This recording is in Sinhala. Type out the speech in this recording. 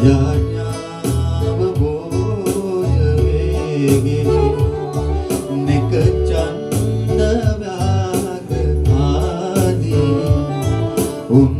යඥාව බෝය වේගෙන. නෙක චන්ද ව්‍යාග ආදී උන්